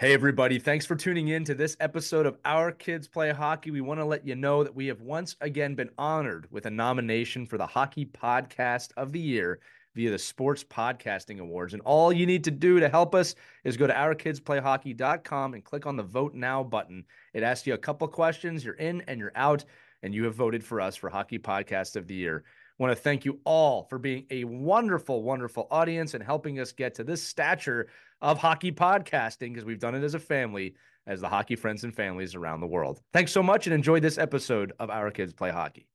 Hey, everybody. Thanks for tuning in to this episode of Our Kids Play Hockey. We want to let you know that we have once again been honored with a nomination for the Hockey Podcast of the Year via the Sports Podcasting Awards. And all you need to do to help us is go to ourkidsplayhockey.com and click on the Vote Now button. It asks you a couple questions. You're in and you're out, and you have voted for us for Hockey Podcast of the Year want to thank you all for being a wonderful, wonderful audience and helping us get to this stature of hockey podcasting because we've done it as a family, as the hockey friends and families around the world. Thanks so much and enjoy this episode of Our Kids Play Hockey.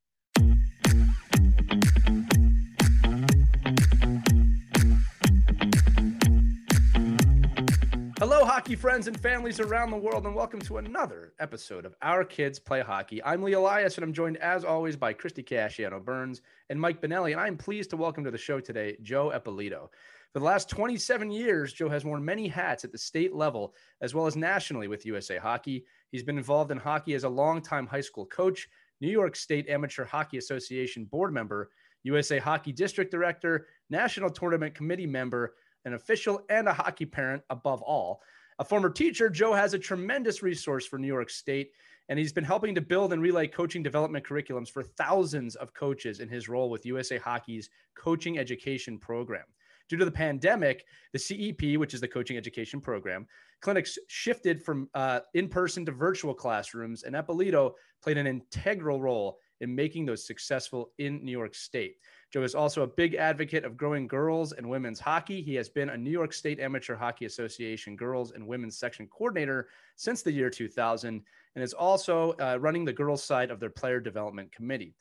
Hello, hockey friends and families around the world, and welcome to another episode of Our Kids Play Hockey. I'm Lee Elias, and I'm joined as always by Christy Casciano Burns and Mike Benelli. And I'm pleased to welcome to the show today Joe Eppolito. For the last 27 years, Joe has worn many hats at the state level as well as nationally with USA Hockey. He's been involved in hockey as a longtime high school coach, New York State Amateur Hockey Association board member, USA Hockey District Director, National Tournament Committee member, an official, and a hockey parent above all. A former teacher, Joe has a tremendous resource for New York State, and he's been helping to build and relay coaching development curriculums for thousands of coaches in his role with USA Hockey's coaching education program. Due to the pandemic, the CEP, which is the coaching education program, clinics shifted from uh, in person to virtual classrooms, and Eppolito played an integral role in making those successful in New York State. Joe is also a big advocate of growing girls and women's hockey. He has been a New York State Amateur Hockey Association girls and women's section coordinator since the year 2000 and is also uh, running the girls' side of their player development committee.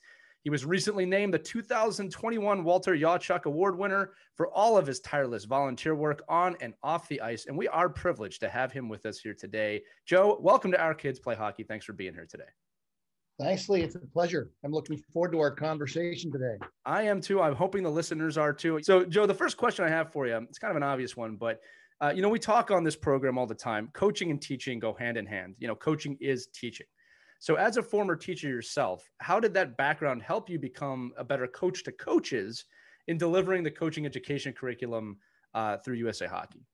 He was recently named the 2021 Walter Yaciuk Award winner for all of his tireless volunteer work on and off the ice. And we are privileged to have him with us here today. Joe, welcome to Our Kids Play Hockey. Thanks for being here today. Thanks, Lee. It's a pleasure. I'm looking forward to our conversation today. I am too. I'm hoping the listeners are too. So, Joe, the first question I have for you, it's kind of an obvious one, but uh, you know, we talk on this program all the time. Coaching and teaching go hand in hand. You know, coaching is teaching. So, as a former teacher yourself, how did that background help you become a better coach to coaches in delivering the coaching education curriculum uh, through USA Hockey?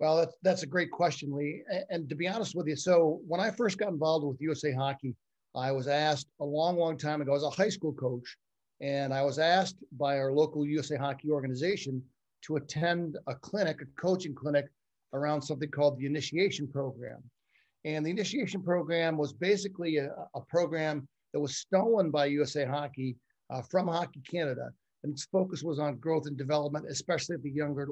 Well, that's, that's a great question, Lee. And, and to be honest with you, so when I first got involved with USA Hockey, I was asked a long, long time ago as a high school coach, and I was asked by our local USA Hockey organization to attend a clinic, a coaching clinic around something called the initiation program. And the initiation program was basically a, a program that was stolen by USA Hockey uh, from Hockey Canada. And its focus was on growth and development, especially at the younger,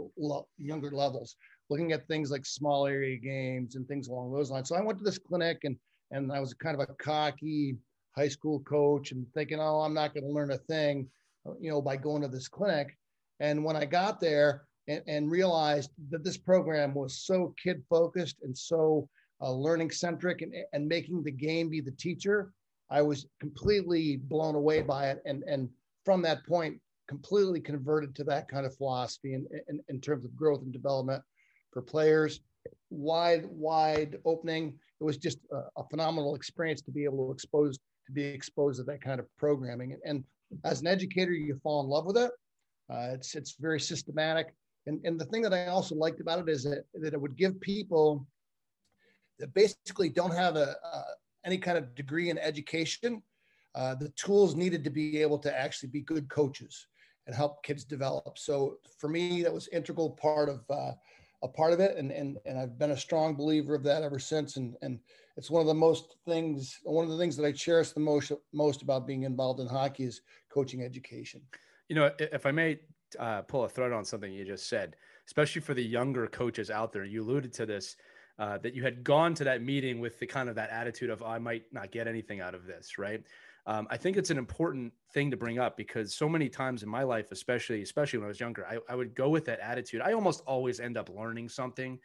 younger levels, looking at things like small area games and things along those lines. So I went to this clinic and and I was kind of a cocky high school coach and thinking, oh, I'm not going to learn a thing, you know, by going to this clinic. And when I got there and, and realized that this program was so kid focused and so uh, learning centric and, and making the game be the teacher, I was completely blown away by it. And, and from that point, completely converted to that kind of philosophy in, in, in terms of growth and development for players wide, wide opening. It was just a, a, phenomenal experience to be able to expose to be exposed to that kind of programming. And, and as an educator, you fall in love with it. Uh, it's it's very systematic. And, and the thing that I also liked about it is that, that it would give people that basically don't have a, uh, any kind of degree in education uh, the tools needed to be able to actually be good coaches and help kids develop. So for me, that was integral part of uh, a part of it and, and and I've been a strong believer of that ever since and and it's one of the most things one of the things that I cherish the most most about being involved in hockey is coaching education. You know, if I may uh, pull a thread on something you just said, especially for the younger coaches out there, you alluded to this uh, that you had gone to that meeting with the kind of that attitude of oh, I might not get anything out of this, right? um, I think it's an important thing to bring up because so many times in my life, especially especially when I was younger, I, I would go with that attitude. I almost always end up learning something.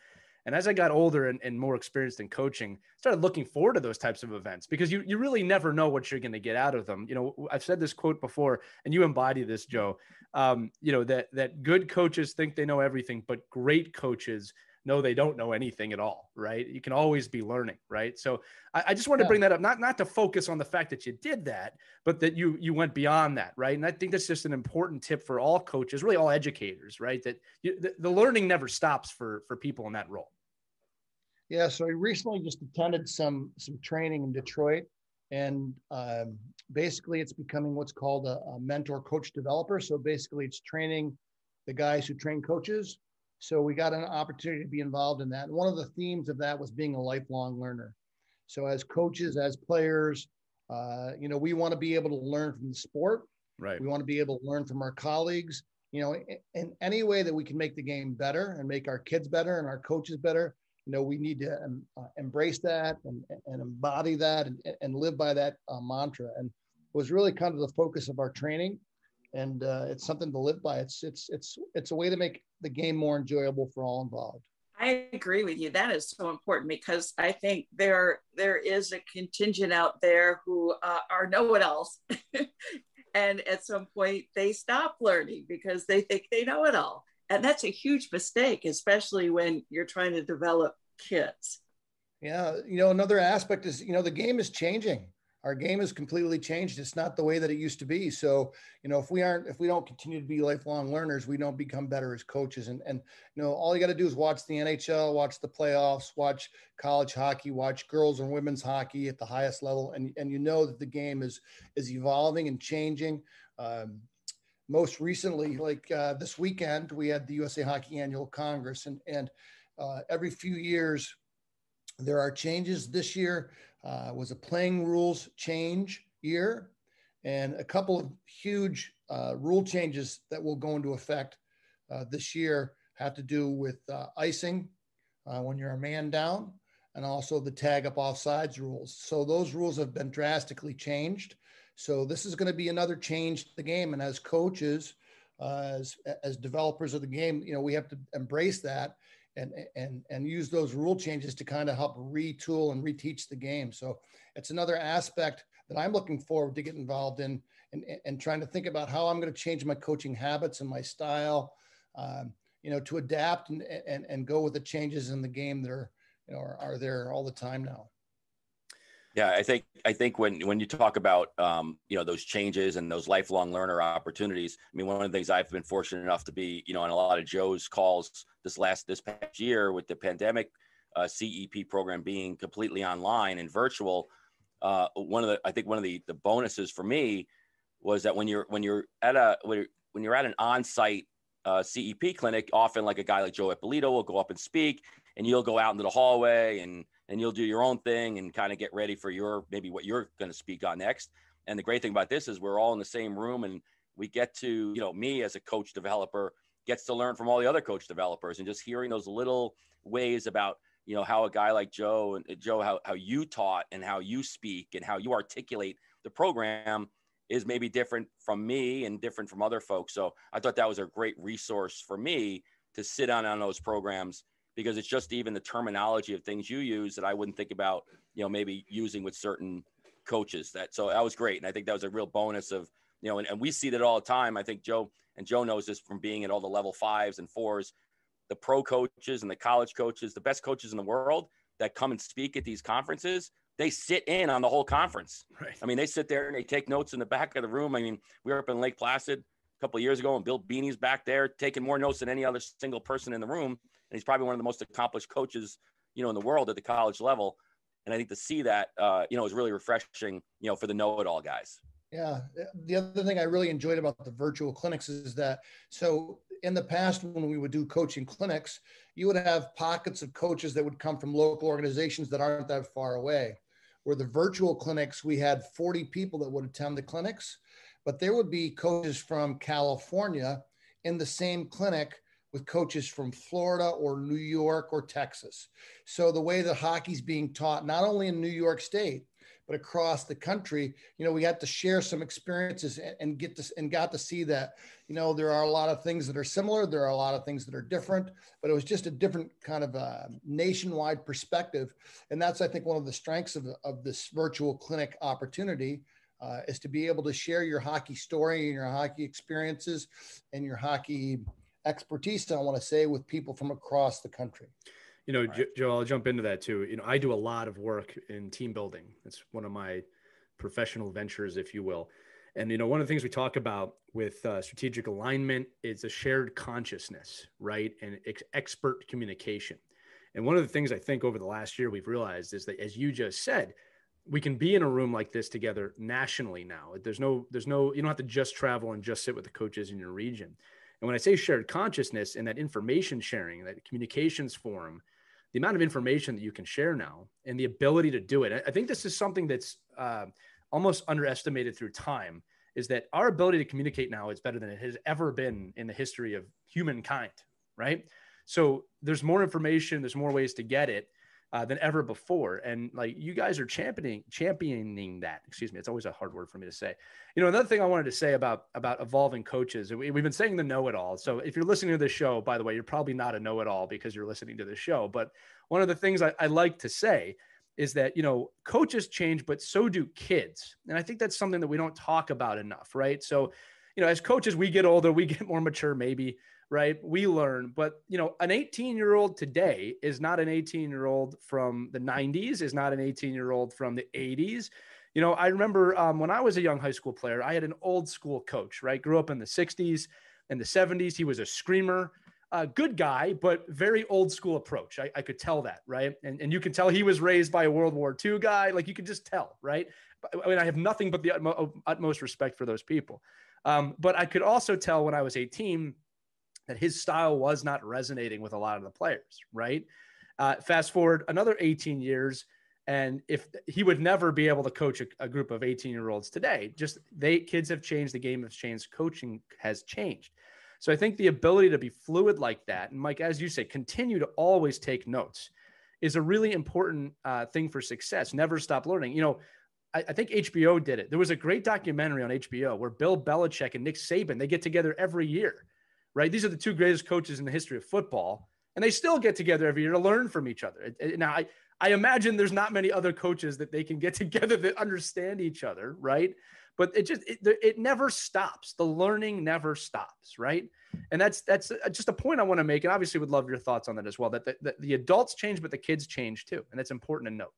And as I got older and, and more experienced in coaching, started looking forward to those types of events because you, you really never know what you're going to get out of them. You know, I've said this quote before, and you embody this, Joe. Um, you know that that good coaches think they know everything, but great coaches no, they don't know anything at all, right? You can always be learning, right? So I, I just wanted yeah. to bring that up, not not to focus on the fact that you did that, but that you you went beyond that, right? And I think that's just an important tip for all coaches, really all educators, right? That you, the, the learning never stops for for people in that role. Yeah, so I recently just attended some some training in Detroit, and um, basically it's becoming what's called a, a mentor coach developer. So basically, it's training the guys who train coaches. So we got an opportunity to be involved in that. And one of the themes of that was being a lifelong learner. So as coaches, as players, uh, you know, we want to be able to learn from the sport. Right. We want to be able to learn from our colleagues. You know, in, in any way that we can make the game better and make our kids better and our coaches better, you know, we need to um, uh, embrace that and, and embody that and, and live by that uh, mantra. And it was really kind of the focus of our training, and uh, it's something to live by. It's it's it's it's a way to make the game more enjoyable for all involved. I agree with you. That is so important because I think there there is a contingent out there who uh, are know-it-alls, and at some point they stop learning because they think they know it all, and that's a huge mistake, especially when you're trying to develop kids. Yeah, you know, another aspect is you know the game is changing our game has completely changed. It's not the way that it used to be. So, you know, if we aren't, if we don't continue to be lifelong learners, we don't become better as coaches. And, and, you know, all you got to do is watch the NHL, watch the playoffs, watch college hockey, watch girls and women's hockey at the highest level. And, and you know that the game is, is evolving and changing. Um, most recently, like uh, this weekend, we had the USA Hockey Annual Congress and, and uh, every few years, there are changes this year uh, was a playing rules change year and a couple of huge uh, rule changes that will go into effect uh, this year have to do with uh, icing uh, when you're a man down and also the tag up offsides rules. So those rules have been drastically changed. So this is going to be another change to the game. And as coaches, uh, as, as developers of the game, you know, we have to embrace that and and and use those rule changes to kind of help retool and reteach the game. So it's another aspect that I'm looking forward to get involved in and, and trying to think about how I'm going to change my coaching habits and my style, um, you know, to adapt and, and, and go with the changes in the game that are, you know, are, are there all the time now. Yeah, I think I think when when you talk about um, you know those changes and those lifelong learner opportunities, I mean one of the things I've been fortunate enough to be you know on a lot of Joe's calls this last this past year with the pandemic uh, CEP program being completely online and virtual. Uh, one of the I think one of the the bonuses for me was that when you're when you're at a when you're at an on-site uh, CEP clinic, often like a guy like Joe Eppolito will go up and speak, and you'll go out into the hallway and and you'll do your own thing and kind of get ready for your maybe what you're going to speak on next. And the great thing about this is we're all in the same room and we get to, you know, me as a coach developer gets to learn from all the other coach developers and just hearing those little ways about, you know, how a guy like Joe and uh, Joe, how, how you taught and how you speak and how you articulate the program is maybe different from me and different from other folks. So I thought that was a great resource for me to sit on on those programs because it's just even the terminology of things you use that I wouldn't think about, you know, maybe using with certain coaches. That so that was great, and I think that was a real bonus of you know, and, and we see that all the time. I think Joe and Joe knows this from being at all the level fives and fours, the pro coaches and the college coaches, the best coaches in the world that come and speak at these conferences. They sit in on the whole conference. Right. I mean, they sit there and they take notes in the back of the room. I mean, we were up in Lake Placid couple of years ago, and Bill Beaney's back there taking more notes than any other single person in the room and he's probably one of the most accomplished coaches, you know, in the world at the college level. And I think to see that, uh, you know, is really refreshing, you know, for the know-it-all guys. Yeah. The other thing I really enjoyed about the virtual clinics is that so in the past when we would do coaching clinics, you would have pockets of coaches that would come from local organizations that aren't that far away. Where the virtual clinics, we had 40 people that would attend the clinics, but there would be coaches from California in the same clinic with coaches from Florida or New York or Texas. So the way that hockey's being taught, not only in New York State, but across the country, you know, we had to share some experiences and get this and got to see that, you know, there are a lot of things that are similar. There are a lot of things that are different, but it was just a different kind of a nationwide perspective. And that's, I think, one of the strengths of, of this virtual clinic opportunity uh, is to be able to share your hockey story and your hockey experiences and your hockey expertise, I want to say, with people from across the country. You know, right. Joe, I'll jump into that too. You know, I do a lot of work in team building. It's one of my professional ventures, if you will. And you know, one of the things we talk about with uh, strategic alignment is a shared consciousness, right, and ex- expert communication. And one of the things I think over the last year we've realized is that, as you just said, we can be in a room like this together nationally now. There's no, there's no, you don't have to just travel and just sit with the coaches in your region. And when I say shared consciousness and that information sharing, that communications forum, the amount of information that you can share now and the ability to do it, I think this is something that's uh, almost underestimated through time. Is that our ability to communicate now is better than it has ever been in the history of humankind, right? So there's more information, there's more ways to get it uh, than ever before. And like you guys are championing championing that. Excuse me, it's always a hard word for me to say. You know, another thing I wanted to say about about evolving coaches. We, have been saying the know-it-all. So if you're listening to this show, by the way, you're probably not a know-it-all because you're listening to this show. But one of the things I, I like to say is that you know coaches change, but so do kids, and I think that's something that we don't talk about enough, right? So you know, as coaches, we get older, we get more mature, maybe right? We learn, but you know, an 18 year old today is not an 18 year old from the 90s, is not an 18 year old from the 80s. You know, I remember um, when I was a young high school player, I had an old school coach, right? Grew up in the 60s and the 70s. He was a screamer, a good guy, but very old school approach. I, I could tell that, right? And, and you can tell he was raised by a World War II guy. Like you could just tell, right? I mean, I have nothing but the utmo- utmost respect for those people. Um, but I could also tell when I was 18 that his style was not resonating with a lot of the players, right? Uh, fast forward another 18 years, and if he would never be able to coach a, a group of 18 year olds today, just they kids have changed, the game has changed, coaching has changed. So I think the ability to be fluid like that, and Mike, as you say, continue to always take notes, is a really important uh, thing for success. Never stop learning. You know, I, I, think HBO did it. There was a great documentary on HBO where Bill Belichick and Nick Saban they get together every year right? These are the two greatest coaches in the history of football, and they still get together every year to learn from each other. Now, I, I imagine there's not many other coaches that they can get together that understand each other, right? But it just it, it never stops. The learning never stops, right? And that's that's just a point I want to make, and obviously would love your thoughts on that as well. That the, that the adults change, but the kids change too, and that's important to note.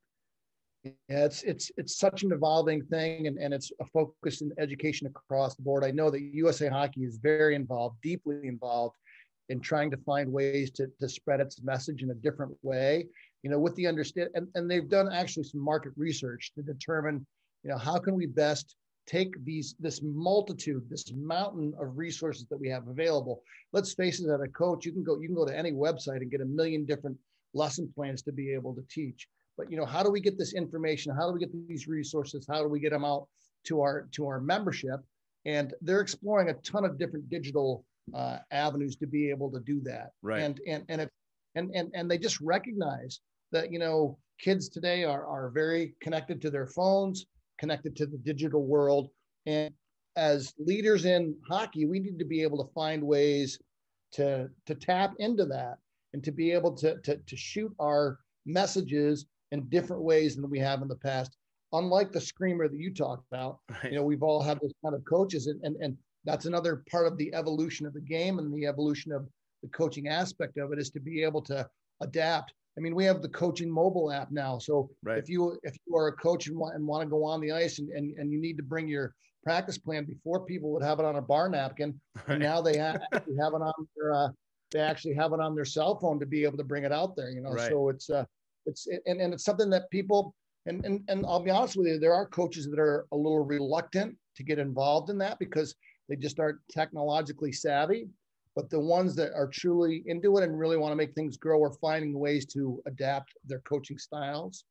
Yeah, it's it's it's such an evolving thing, and, and it's a focus in education across the board. I know that USA Hockey is very involved, deeply involved in trying to find ways to, to spread its message in a different way. You know, with the understand, and, and they've done actually some market research to determine, you know, how can we best take these this multitude, this mountain of resources that we have available. Let's face it, as a coach, you can go you can go to any website and get a million different lesson plans to be able to teach but you know how do we get this information? How do we get these resources? How do we get them out to our to our membership? And they're exploring a ton of different digital uh, avenues to be able to do that. Right. And and and it and and, and they just recognize that you know kids today are are very connected to their phones connected to the digital world. And as leaders in hockey we need to be able to find ways to to tap into that and to be able to to, to shoot our messages in different ways than we have in the past. Unlike the screamer that you talked about, right. you know, we've all had those kind of coaches, and, and and that's another part of the evolution of the game and the evolution of the coaching aspect of it is to be able to adapt. I mean, we have the coaching mobile app now. So right. if you if you are a coach and want, and want to go on the ice and, and, and you need to bring your practice plan before people would have it on a bar napkin, right. and now they have, have it on their uh, they actually have it on their cell phone to be able to bring it out there. You know, right. so it's uh, it's and, and it's something that people and, and and I'll be honest with you, there are coaches that are a little reluctant to get involved in that because they just aren't technologically savvy. But the ones that are truly into it and really want to make things grow are finding ways to adapt their coaching styles,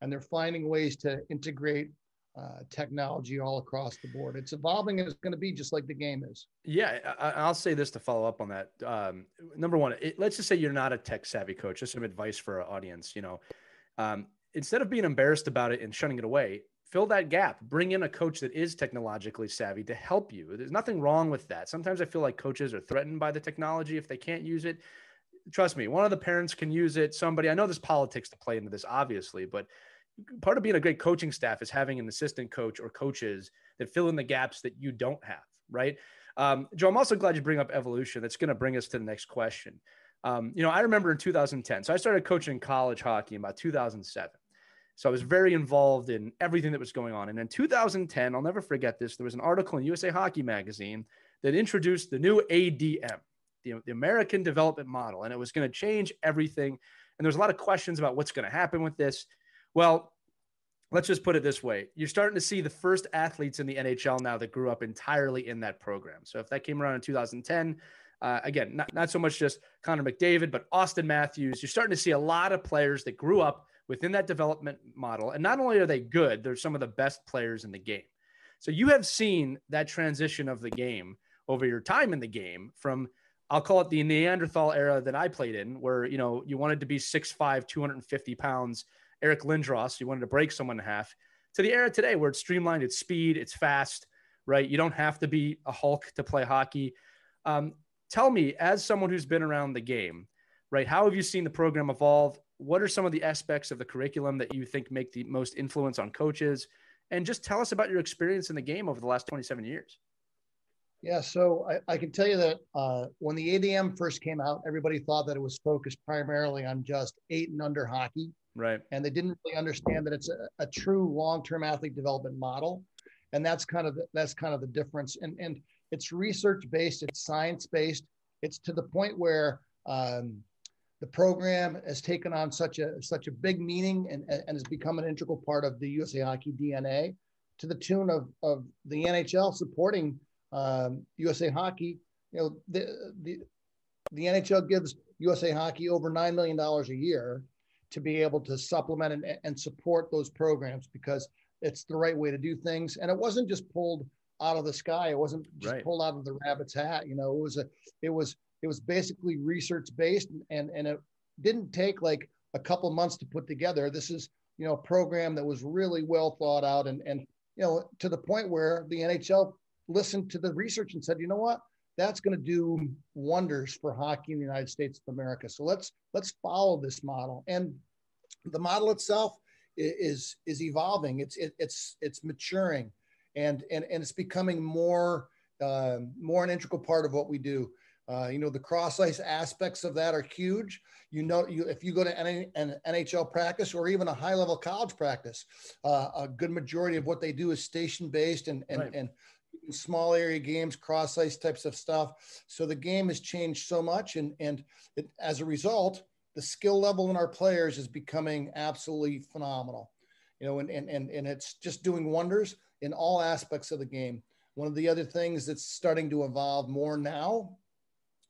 and they're finding ways to integrate uh, technology all across the board. It's evolving and it's going to be just like the game is. Yeah, I, will say this to follow up on that. Um, number one, it, let's just say you're not a tech savvy coach. Just some advice for our audience. You know, um, instead of being embarrassed about it and shunning it away, fill that gap. Bring in a coach that is technologically savvy to help you. There's nothing wrong with that. Sometimes I feel like coaches are threatened by the technology if they can't use it. Trust me, one of the parents can use it. Somebody, I know there's politics to play into this, obviously, but part of being a great coaching staff is having an assistant coach or coaches that fill in the gaps that you don't have, right? Um, Joe, I'm also glad you bring up evolution. That's going to bring us to the next question. Um, you know, I remember in 2010, so I started coaching college hockey in about 2007. So I was very involved in everything that was going on. And in 2010, I'll never forget this. There was an article in USA Hockey Magazine that introduced the new ADM, the, the American Development Model, and it was going to change everything And there's a lot of questions about what's going to happen with this. Well, let's just put it this way you're starting to see the first athletes in the NHL now that grew up entirely in that program. So if that came around in 2010, uh, again, not, not so much just Connor McDavid, but Auston Matthews, you're starting to see a lot of players that grew up within that development model. And not only are they good, they're some of the best players in the game. So you have seen that transition of the game over your time in the game from I'll call it the Neanderthal era that I played in, where you know you wanted to be 6'5, 250 pounds, Eric Lindros, you wanted to break someone in half, to the era today where it's streamlined, it's speed, it's fast, right? You don't have to be a Hulk to play hockey. Um, tell me, as someone who's been around the game, right? How have you seen the program evolve? What are some of the aspects of the curriculum that you think make the most influence on coaches? And just tell us about your experience in the game over the last 27 years. Yeah, so I, I can tell you that uh, when the ADM first came out, everybody thought that it was focused primarily on just eight and under hockey. Right. And they didn't really understand that it's a, a true long-term athlete development model. And that's kind of the, that's kind of the difference. And and it's research-based, it's science-based. It's to the point where um, the program has taken on such a such a big meaning and, and has become an integral part of the USA Hockey DNA to the tune of, of the NHL supporting um, USA Hockey. You know, the, the, the NHL gives USA Hockey over $9 million a year to be able to supplement and, and support those programs because it's the right way to do things. And it wasn't just pulled out of the sky. It wasn't just right. pulled out of the rabbit's hat. You know, it was a, it was, it was basically research based and, and it didn't take like a couple months to put together. This is, you know, a program that was really well thought out and, and, you know, to the point where the NHL listened to the research and said, you know what, that's going to do wonders for hockey in the United States of America. So let's let's follow this model. And the model itself is is evolving. It's it, it's it's maturing, and and and it's becoming more uh, more an integral part of what we do. Uh, you know, the cross ice aspects of that are huge. You know, you if you go to any, an NHL practice or even a high level college practice, uh, a good majority of what they do is station based and and, right. and small area games, cross ice types of stuff. So the game has changed so much, and and it, as a result, the skill level in our players is becoming absolutely phenomenal. You know, and and and and it's just doing wonders in all aspects of the game. One of the other things that's starting to evolve more now,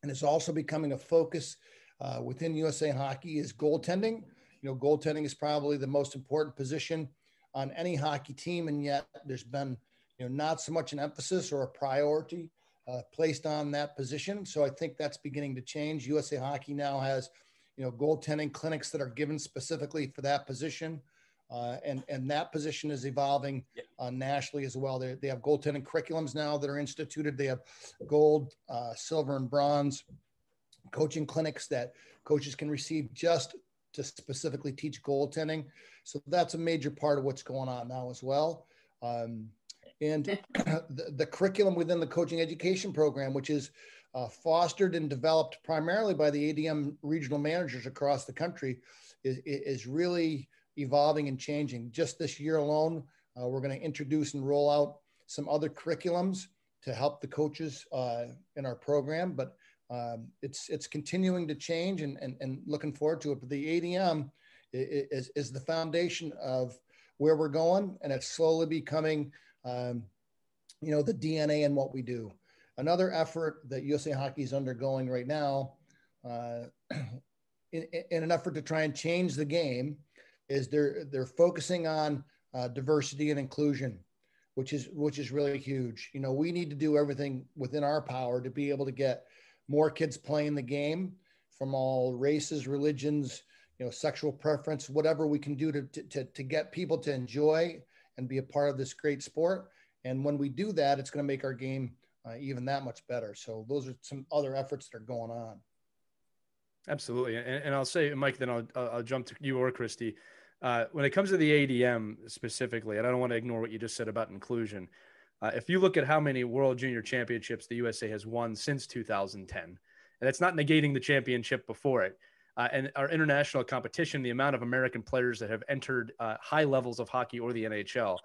and is also becoming a focus uh, within USA Hockey, is goaltending. You know, goaltending is probably the most important position on any hockey team, and yet there's been you know, not so much an emphasis or a priority uh, placed on that position. So I think that's beginning to change. USA Hockey now has, you know, goaltending clinics that are given specifically for that position. Uh, and and that position is evolving uh, nationally as well. They, they have goaltending curriculums now that are instituted. They have gold, uh, silver, and bronze coaching clinics that coaches can receive just to specifically teach goaltending. So that's a major part of what's going on now as well. Um, and the, the, curriculum within the coaching education program, which is uh, fostered and developed primarily by the ADM regional managers across the country, is, is really evolving and changing. Just this year alone, uh, we're going to introduce and roll out some other curriculums to help the coaches uh, in our program, but um, it's it's continuing to change and, and, and looking forward to it. But the ADM is, is the foundation of where we're going, and it's slowly becoming um, you know, the DNA in what we do. Another effort that USA Hockey is undergoing right now, uh, in, in, an effort to try and change the game, is they're they're focusing on uh, diversity and inclusion, which is which is really huge. You know, we need to do everything within our power to be able to get more kids playing the game from all races, religions, you know, sexual preference, whatever we can do to, to, to get people to enjoy and be a part of this great sport. And when we do that, it's going to make our game uh, even that much better. So those are some other efforts that are going on. Absolutely, and, and I'll say, Mike, then I'll, I'll jump to you or Christy. Uh, when it comes to the ADM specifically, and I don't want to ignore what you just said about inclusion. Uh, if you look at how many World Junior Championships the USA has won since 2010, and that's not negating the championship before it, uh, and our international competition, the amount of American players that have entered uh, high levels of hockey or the NHL,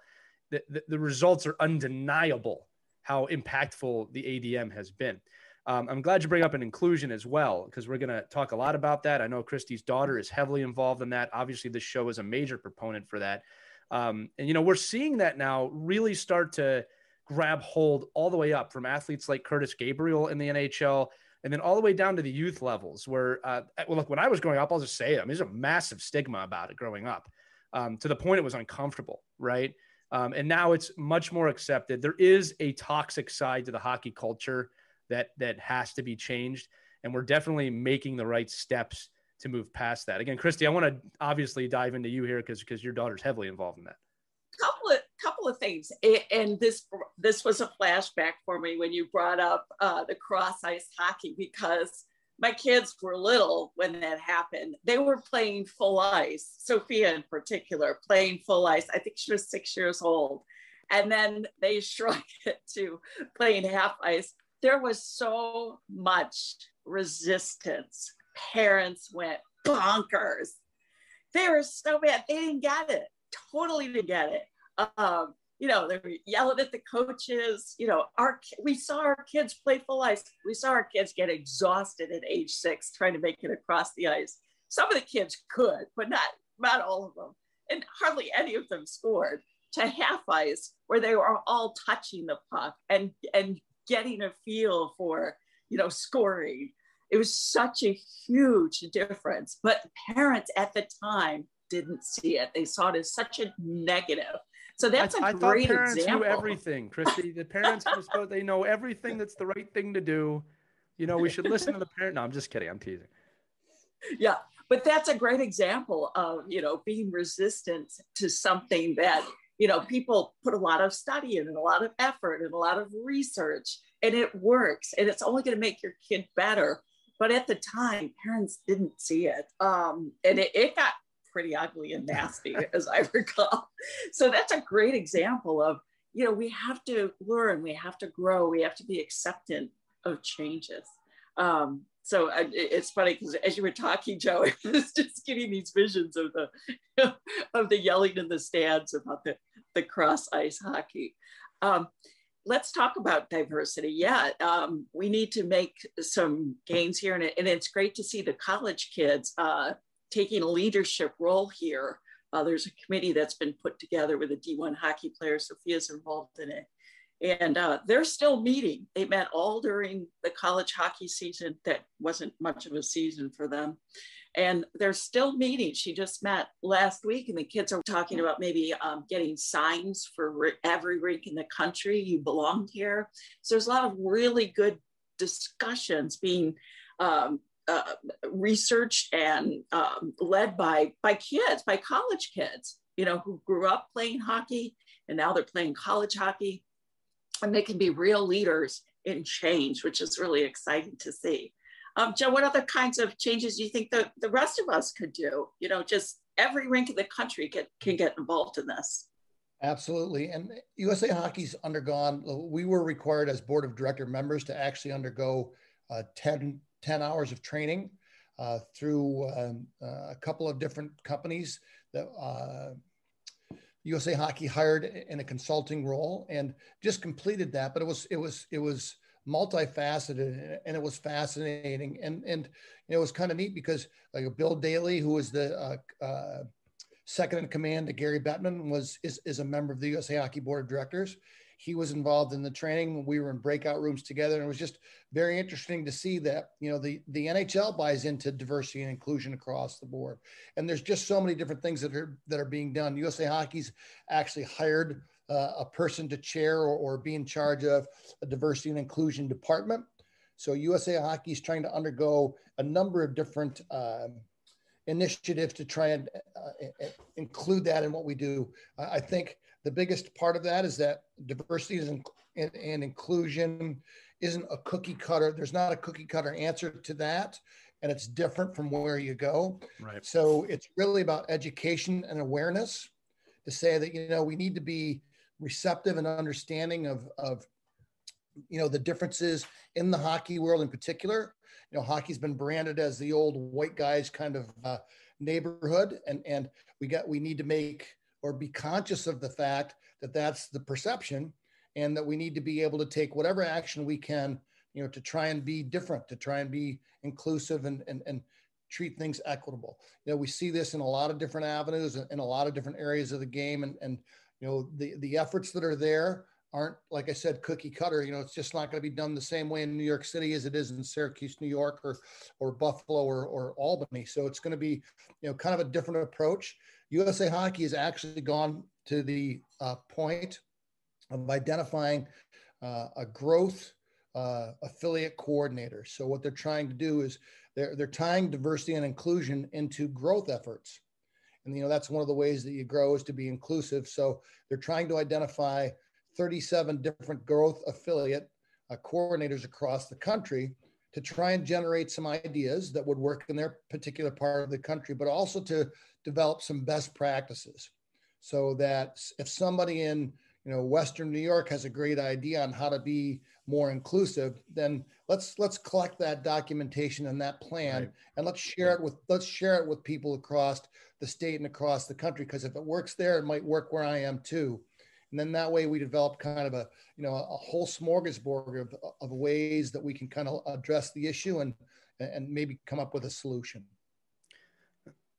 the, the, the, results are undeniable how impactful the ADM has been. Um, I'm glad you bring up an inclusion as well, because we're going to talk a lot about that. I know Christy's daughter is heavily involved in that. Obviously, this show is a major proponent for that. Um, and, you know, we're seeing that now really start to grab hold all the way up from athletes like Kurtis Gabriel in the NHL and then all the way down to the youth levels where, uh, well, look, when I was growing up, I'll just say it. I mean, there's a massive stigma about it growing up um, to the point it was uncomfortable, right? Um, and now it's much more accepted. There is a toxic side to the hockey culture that that has to be changed, and we're definitely making the right steps to move past that. Again, Christy, I want to obviously dive into you here because because your daughter's heavily involved in that. Couple of things, and this this was a flashback for me when you brought up uh, the cross ice hockey because my kids were little when that happened. They were playing full ice, Sophia in particular, playing full ice. I think she was six years old. And then they shrunk it to playing half ice. There was so much resistance. Parents went bonkers. They were so bad. They didn't get it. Totally didn't get it. Um, you know, they were yelling at the coaches. You know, our we saw our kids play full ice. We saw our kids get exhausted at age six trying to make it across the ice. Some of the kids could, but not not all of them, and hardly any of them scored. To half ice, where they were all touching the puck and and getting a feel for you know scoring. It was such a huge difference, but parents at the time didn't see it. They saw it as such a negative so that's I, a I great thought parents example. knew everything, Christy. The parents are supposed they know everything that's the right thing to do. You know, we should listen to the parent. No, I'm just kidding. I'm teasing. Yeah, but that's a great example of you know being resistant to something that you know people put a lot of study in and a lot of effort and a lot of research, and it works, and it's only going to make your kid better. But at the time, parents didn't see it, um, and it, it got pretty ugly and nasty, as I recall. So that's a great example of, you know, we have to learn, we have to grow, we have to be acceptant of changes. Um, so I, it's funny because as you were talking, Joe, I was just getting these visions of the of the yelling in the stands about the the cross ice hockey. Um, let's talk about diversity. Yeah, um, we need to make some gains here, and, it, and, it's great to see the college kids uh, taking a leadership role here. Uh, there's a committee that's been put together with a D1 hockey player. Sophia's involved in it. And uh, they're still meeting. They met all during the college hockey season. That wasn't much of a season for them. And they're still meeting. She just met last week, and the kids are talking about maybe um, getting signs for every rink in the country. You belong here. So there's a lot of really good discussions being um, uh, researched and um, led by by kids, by college kids, you know, who grew up playing hockey and now they're playing college hockey, and they can be real leaders in change, which is really exciting to see. Um, Joe, what other kinds of changes do you think that the rest of us could do? You know, just every rink in the country get, can get involved in this. Absolutely. And USA Hockey's undergone, we were required as board of director members to actually undergo uh, 10 10 hours of training uh, through um, uh, a couple of different companies that USA uh, Hockey hired in a consulting role and just completed that. But it was it was it was multifaceted and it was fascinating and and it was kind of neat because like Bill Daly, who was the uh, uh, second in command to Gary Bettman, was is, is a member of the USA Hockey Board of Directors he was involved in the training. We were in breakout rooms together, and it was just very interesting to see that you know the the NHL buys into diversity and inclusion across the board. And there's just so many different things that are that are being done. USA Hockey's actually hired uh, a person to chair or, or be in charge of a diversity and inclusion department. So USA Hockey is trying to undergo a number of different um, initiatives to try and uh, include that in what we do. I think the biggest part of that is that diversity and, and, inclusion isn't a cookie cutter. There's not a cookie cutter answer to that. And it's different from where you go. Right. So it's really about education and awareness to say that, you know, we need to be receptive and understanding of, of you know, the differences in the hockey world in particular. You know, hockey's been branded as the old white guys kind of uh, neighborhood. And, and we got, we need to make or be conscious of the fact that that's the perception and that we need to be able to take whatever action we can you know, to try and be different, to try and be inclusive and, and, and treat things equitable. You know, we see this in a lot of different avenues in a lot of different areas of the game. And, and you know, the, the efforts that are there aren't, like I said, cookie cutter. You know, it's just not going to be done the same way in New York City as it is in Syracuse, New York, or, or Buffalo or, or Albany. So it's going to be, you know, kind of a different approach. USA Hockey has actually gone to the uh, point of identifying uh, a growth uh, affiliate coordinator. So what they're trying to do is they're, they're tying diversity and inclusion into growth efforts. And, you know, that's one of the ways that you grow is to be inclusive. So they're trying to identify 37 different growth affiliate uh, coordinators across the country to try and generate some ideas that would work in their particular part of the country, but also to develop some best practices. So that if somebody in you know western new york has a great idea on how to be more inclusive then let's let's collect that documentation and that plan right. and let's share it with let's share it with people across the state and across the country because if it works there it might work where i am too and then that way we develop kind of a you know a whole smorgasbord of, of ways that we can kind of address the issue and and maybe come up with a solution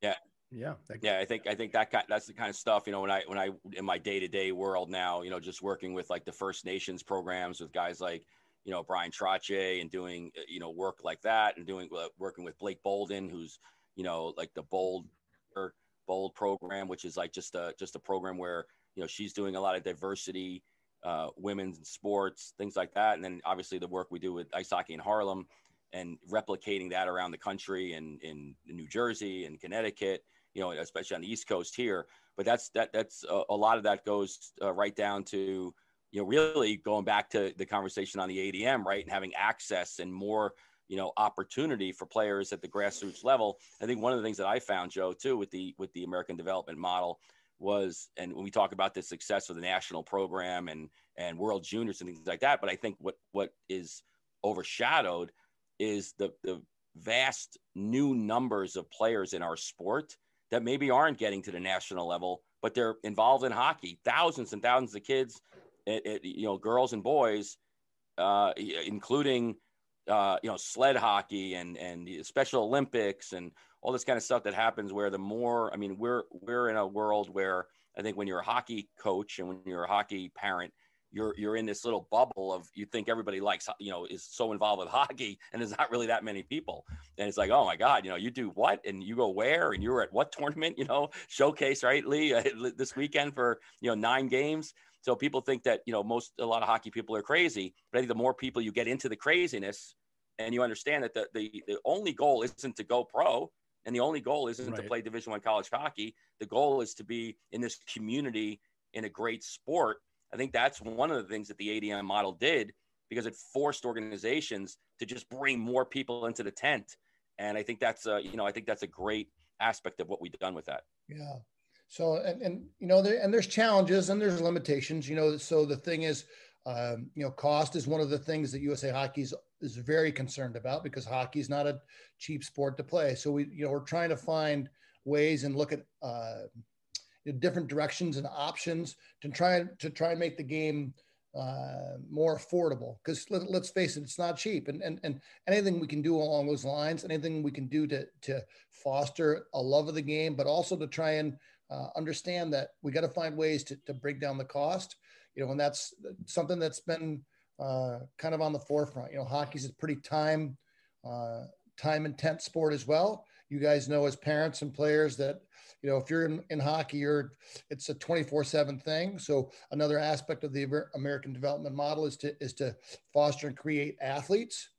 yeah yeah. Yeah. I think, I think that kind, that's the kind of stuff, you know, when I, when I, in my day to day world now, you know, just working with like the First Nations programs with guys like, you know, Bryan Trottier and doing, uh, you know, work like that and doing, uh, working with Blake Bolden, who's, you know, like the bold, or bold program, which is like just a, just a program where, you know, she's doing a lot of diversity, uh, women's sports, things like that. And then obviously the work we do with ice hockey in Harlem and replicating that around the country and in, New Jersey and Connecticut you know, especially on the East Coast here. But that's that that's a, a lot of that goes uh, right down to you know really going back to the conversation on the ADM, right, and having access and more you know opportunity for players at the grassroots level. I think one of the things that I found, Joe, too, with the with the American development model was, and when we talk about the success of the national program and and World Juniors and things like that, but I think what what is overshadowed is the the vast new numbers of players in our sport that maybe aren't getting to the national level, but they're involved in hockey. Thousands and thousands of kids, it, it, you know, girls and boys, uh, including uh, you know sled hockey and and the Special Olympics and all this kind of stuff that happens. Where the more, I mean, we're we're in a world where I think when you're a hockey coach and when you're a hockey parent, you're you're in this little bubble of you think everybody likes you know is so involved with hockey and there's not really that many people. And it's like oh my god you know you do what? And you go where? And you're at what tournament you know showcase right lee uh, this weekend for you know nine games. So people think that you know most a lot of hockey people are crazy but i think the more people you get into the craziness and you understand that the the, the only goal isn't to go pro and the only goal isn't right. to play division one college hockey the goal is to be in this community in a great sport I think that's one of the things that the ADM model did because it forced organizations to just bring more people into the tent. And I think that's a, you know, I think that's a great aspect of what we've done with that. Yeah. So, and, and you know, there, and there's challenges and there's limitations, you know, so the thing is, um, you know, cost is one of the things that USA Hockey is, very concerned about because hockey is not a cheap sport to play. So we, you know, we're trying to find ways and look at, uh, different directions and options to try to try and make the game uh, more affordable. Because let, us face it, it's not cheap. And, and and anything we can do along those lines, anything we can do to to foster a love of the game, but also to try and uh, understand that we got to find ways to to break down the cost. You know, and that's something that's been uh, kind of on the forefront. You know, hockey's a pretty time uh, time intense sport as well. You guys know as parents and players that you know if you're in, in hockey you're it's a 24 7 thing so another aspect of the american development model is to is to foster and create athletes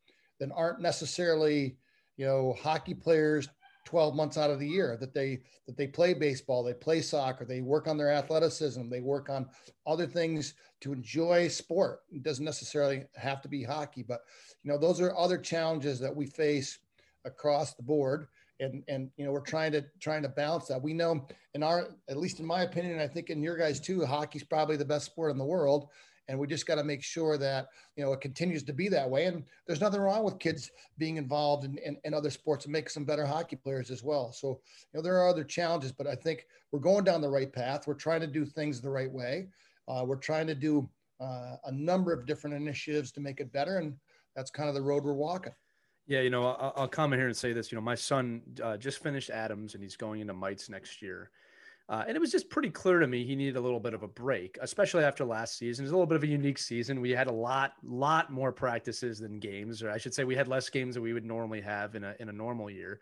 that aren't necessarily you know hockey players 12 months out of the year that they that they play baseball they play soccer they work on their athleticism they work on other things to enjoy sport it doesn't necessarily have to be hockey but you know those are other challenges that we face across the board and and you know we're trying to trying to balance that. We know in our at least in my opinion, I think in your guys too, hockey's probably the best sport in the world. And we just got to make sure that you know it continues to be that way. And there's nothing wrong with kids being involved in, in, in other sports and make some better hockey players as well. So you know there are other challenges, but I think we're going down the right path. We're trying to do things the right way. Uh, we're trying to do uh, a number of different initiatives to make it better. And that's kind of the road we're walking. Yeah, you know, I'll, I'll come in here and say this. You know, my son uh, just finished Adams and he's going into Mites next year. Uh, and it was just pretty clear to me he needed a little bit of a break, especially after last season. It was a little bit of a unique season. We had a lot, lot more practices than games, or I should say, we had less games than we would normally have in a in a normal year.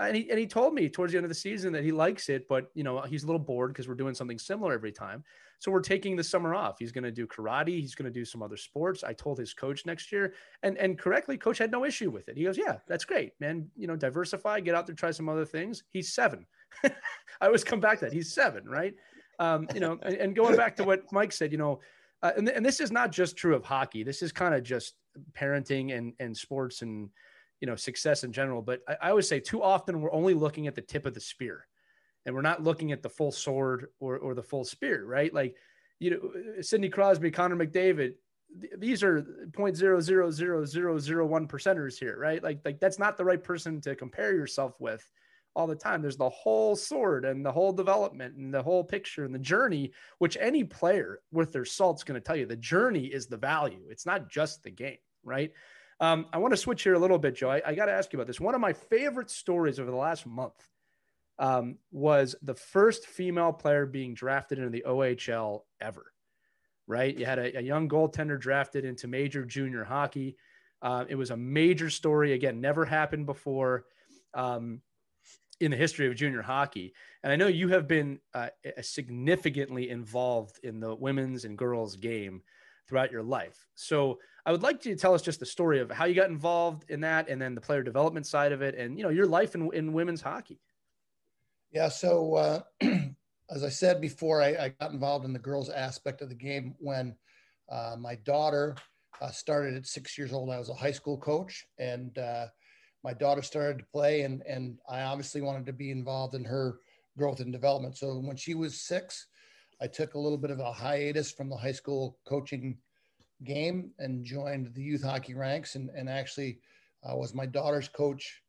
Uh, and he and he told me towards the end of the season that he likes it, but you know he's a little bored because we're doing something similar every time. So we're taking the summer off. He's going to do karate. He's going to do some other sports. I told his coach next year, and and correctly, coach had no issue with it. He goes, "Yeah, that's great, man. You know, diversify, get out there, try some other things." He's seven. I always come back to that. He's seven, right? Um, you know, and, and, going back to what Mike said, you know, uh, and, and this is not just true of hockey. This is kind of just parenting and, and sports and, you know, success in general. But I, I always say too often we're only looking at the tip of the spear and we're not looking at the full sword or, or the full spear, right? Like, you know, Sidney Crosby, Connor McDavid, these are 0.00001 percenters here, right? Like, like that's not the right person to compare yourself with all the time. There's the whole sword and the whole development and the whole picture and the journey, which any player with their salt's going to tell you. The journey is the value. It's not just the game, right? Um, I want to switch here a little bit, Joe. I, I got to ask you about this. One of my favorite stories over the last month um, was the first female player being drafted into the OHL ever. Right? You had a, a young goaltender drafted into major junior hockey. Uh, it was a major story. Again, never happened before. Um, in the history of junior hockey. And I know you have been uh, significantly involved in the women's and girls game throughout your life. So I would like you to tell us just the story of how you got involved in that and then the player development side of it and, you know, your life in, in women's hockey. Yeah. So, uh, as I said before, I, I, got involved in the girls aspect of the game when uh, my daughter uh, started at six years old. I was a high school coach and uh, my daughter started to play and and I obviously wanted to be involved in her growth and development. So when she was six, I took a little bit of a hiatus from the high school coaching game and joined the youth hockey ranks and, and actually uh, was my daughter's coach,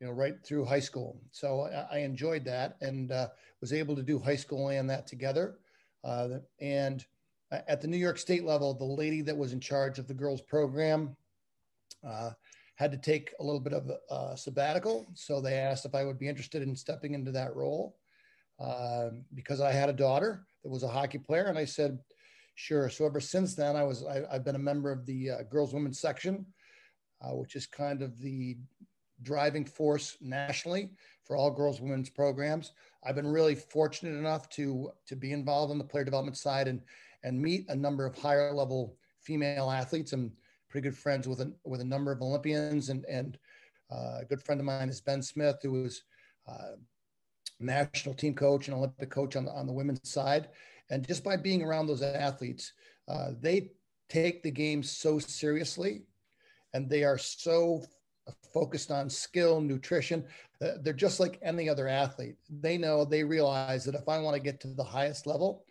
you know, right through high school. So I, I enjoyed that and uh, was able to do high school and that together. Uh, and at the New York State level, the lady that was in charge of the girls program uh, had to take a little bit of a, sabbatical. So they asked if I would be interested in stepping into that role uh, because I had a daughter that was a hockey player. And I said, sure. So ever since then, I was, I, have been a member of the uh, girls women's section, uh, which is kind of the driving force nationally for all girls women's programs. I've been really fortunate enough to, to be involved on the player development side and, and meet a number of higher level female athletes. And pretty good friends with a, with a number of Olympians. And, and uh, a good friend of mine is Ben Smith, who was uh, national team coach and Olympic coach on the, on the women's side. And just by being around those athletes, uh, they take the game so seriously and they are so focused on skill, nutrition. Uh, they're just like any other athlete. They know, they realize that if I want to get to the highest level,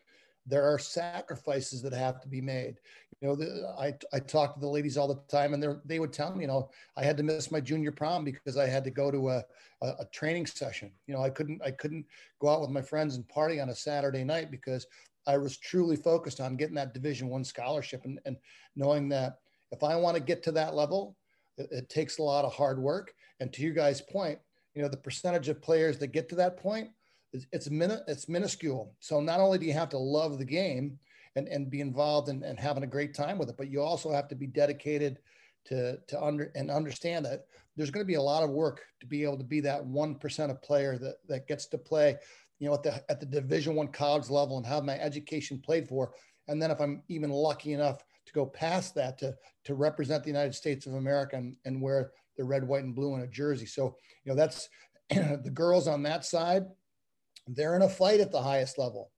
there are sacrifices that have to be made. You know, the, I, I talk to the ladies all the time and they they would tell me, you know, I had to miss my junior prom because I had to go to a, a, a, training session. You know, I couldn't, I couldn't go out with my friends and party on a Saturday night because I was truly focused on getting that division one scholarship and, and knowing that if I want to get to that level, it, it takes a lot of hard work. And to you guys' point, you know, the percentage of players that get to that point it's it's, min- it's minuscule. So not only do you have to love the game and, and be involved and, and having a great time with it, but you also have to be dedicated to to under and understand that there's going to be a lot of work to be able to be that one percent of player that that gets to play, you know, at the at the Division One college level and have my education played for. And then if I'm even lucky enough to go past that to to represent the United States of America and, and wear the red, white, and blue in a jersey. So you know that's the girls on that side they're in a fight at the highest level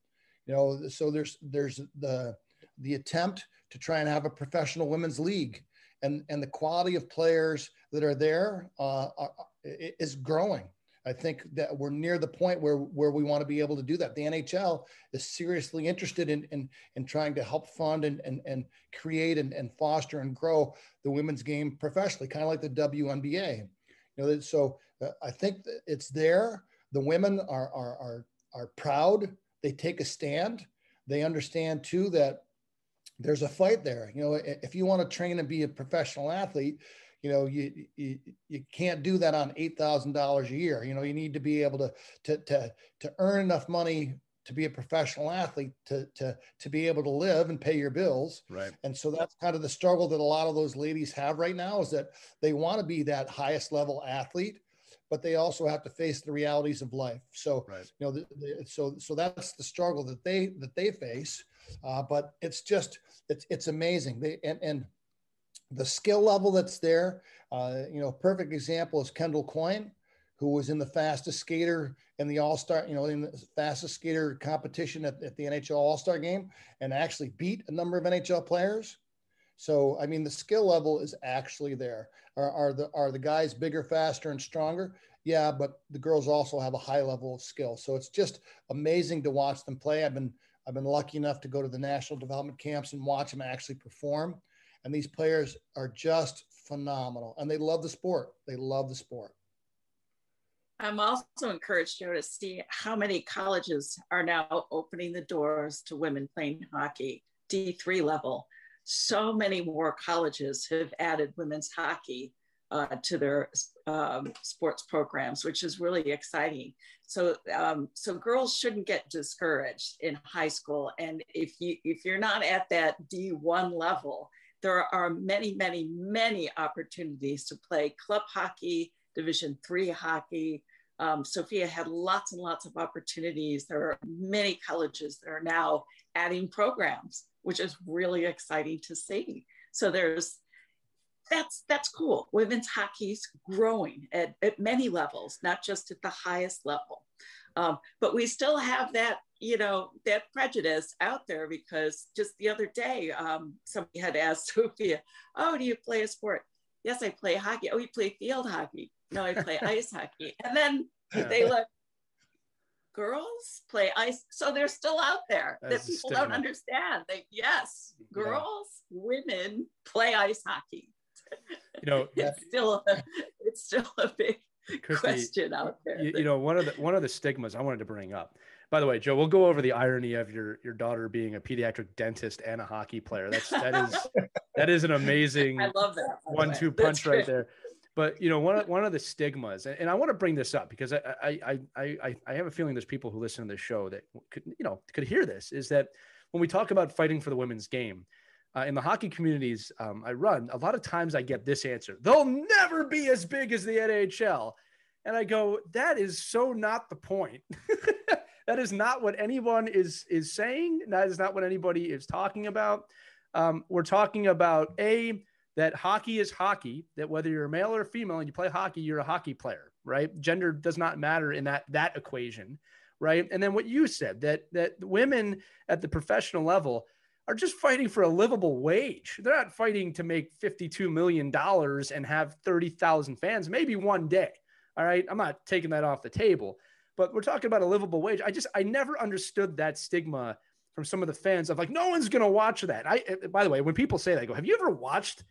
you know so there's there's the the attempt to try and have a professional women's league and and the quality of players that are there uh, are, is growing. I think that we're near the point where where we want to be able to do that. The nhl is seriously interested in in, in trying to help fund and and, and create and, and foster and grow the women's game professionally kind of like the WNBA you know so uh, i think it's there. The women are, are, are, are proud. They take a stand. They understand too that there's a fight there. You know, if you want to train and be a professional athlete, you know, you you, you can't do that on eight thousand dollars a year. You know, you need to be able to to to to earn enough money to be a professional athlete to to to be able to live and pay your bills right and so that's kind of the struggle that a lot of those ladies have right now is that they want to be that highest level athlete but they also have to face the realities of life so right. you know the, the, so so that's the struggle that they that they face uh, but it's just it's it's amazing they and and the skill level that's there uh, you know perfect example is kendall coyne who was in the fastest skater in the All Star, you know, in the fastest skater competition at, at the NHL All Star game and actually beat a number of NHL players. So, I mean, the skill level is actually there. Are, are the are the guys bigger, faster, and stronger? Yeah, but the girls also have a high level of skill. So it's just amazing to watch them play. I've been I've been lucky enough to go to the national development camps and watch them actually perform. And these players are just phenomenal, and they love the sport. They love the sport. I'm also encouraged, Joe, to see how many colleges are now opening the doors to women playing hockey, D3 level. So many more colleges have added women's hockey uh, to their um, sports programs, which is really exciting. So, um, so girls shouldn't get discouraged in high school. And if you if you're not at that D1 level, there are many, many, many opportunities to play club hockey, Division three hockey, um, Sophia had lots and lots of opportunities. There are many colleges that are now adding programs, which is really exciting to see. So there's that's that's cool. Women's hockey's growing at, at many levels, not just at the highest level. Um, but we still have that, you know, that prejudice out there because just the other day, um, somebody had asked Sophia, "Oh, do you play a sport?" Yes, I play hockey. Oh, you play field hockey? No, I play ice hockey. And then they look, girls play ice. So they're still out there that people don't understand. They, yes, girls, yeah. women play ice hockey. You know, it's still a, it's still a big Christy, question out there. You, you know, one of the one of the stigmas I wanted to bring up. By the way, Joe, we'll go over the irony of your your daughter being a pediatric dentist and a hockey player. That's that is that is an amazing I love that one-two punch right there. But you know, one of one of the stigmas, and I want to bring this up because I I I I I have a feeling there's people who listen to this show that could you know could hear this is that when we talk about fighting for the women's game. Uh, in the hockey communities um, I run, a lot of times I get this answer: they'll never be as big as the NHL, and I go, that is so not the point. that is not what anyone is is saying. That is not what anybody is talking about. Um, we're talking about a that hockey is hockey, that whether you're a male or a female and you play hockey, you're a hockey player, right? Gender does not matter in that that equation, right? And then what you said that that women at the professional level are just fighting for a livable wage. They're not fighting to make $52 million and have 30,000 fans, maybe one day. All right. I'm not taking that off the table, but we're talking about a livable wage. I just, I never understood that stigma from some of the fans of like, no one's going to watch that. I, eh, by the way, when people say that, I go, have you ever watched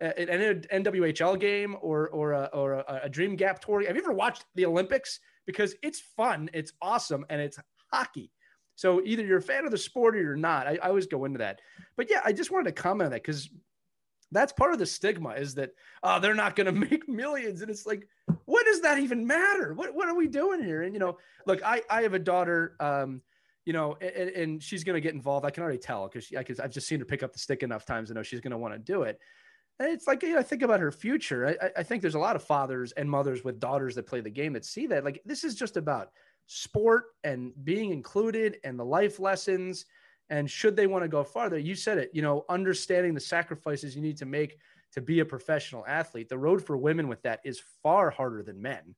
an NWHL game or or a, or a, a Dream Gap tour. Have you ever watched the Olympics? Because it's fun, it's awesome, and it's hockey. So either you're a fan of the sport or you're not. I, I always go into that. But yeah, I just wanted to comment on that because that's part of the stigma is that oh, they're not going to make millions, and it's like, what does that even matter? What what are we doing here? And you know, look, I I have a daughter. Um, you know, and, and she's going to get involved. I can already tell because I've just seen her pick up the stick enough times to know she's going to want to do it it's like you know, I think about her future. I, I, think there's a lot of fathers and mothers with daughters that play the game that see that like this is just about sport and being included and the life lessons. And should they want to go farther, you said it. You know, understanding the sacrifices you need to make to be a professional athlete. The road for women with that is far harder than men,